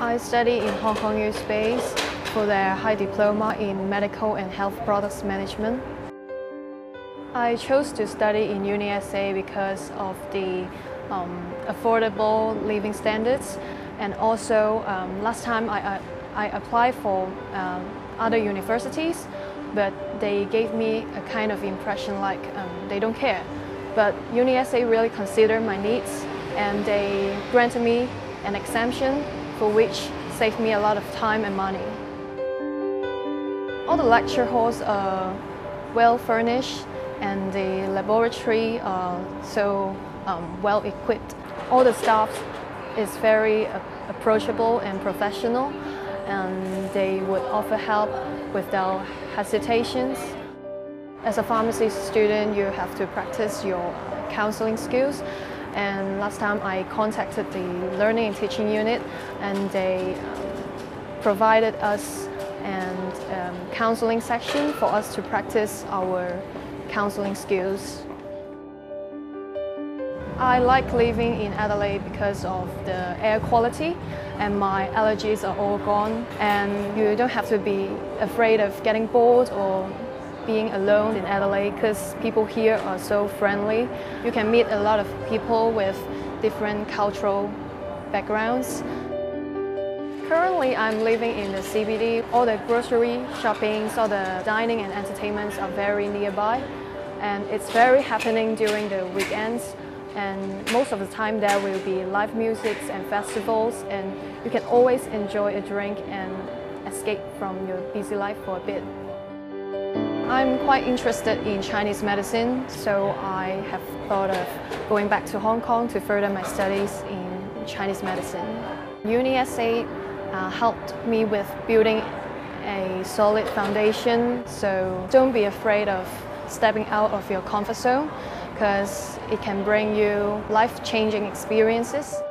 I study in Hong Kong U Space for their high diploma in medical and health products management. I chose to study in UniSA because of the um, affordable living standards and also um, last time I, I, I applied for um, other universities but they gave me a kind of impression like um, they don't care. But UniSA really considered my needs and they granted me an exemption for which saved me a lot of time and money. All the lecture halls are well furnished and the laboratory are so um, well equipped. All the staff is very approachable and professional and they would offer help without hesitations. As a pharmacy student, you have to practice your counseling skills and last time I contacted the Learning and Teaching Unit and they um, provided us an um, counseling section for us to practice our counseling skills. I like living in Adelaide because of the air quality and my allergies are all gone and you don't have to be afraid of getting bored or being alone in Adelaide because people here are so friendly. You can meet a lot of people with different cultural backgrounds. Currently, I'm living in the CBD. All the grocery shopping, all the dining and entertainments are very nearby. And it's very happening during the weekends. And most of the time there will be live music and festivals and you can always enjoy a drink and escape from your busy life for a bit. I'm quite interested in Chinese medicine, so I have thought of going back to Hong Kong to further my studies in Chinese medicine. UniSA uh, helped me with building a solid foundation, so don't be afraid of stepping out of your comfort zone because it can bring you life-changing experiences.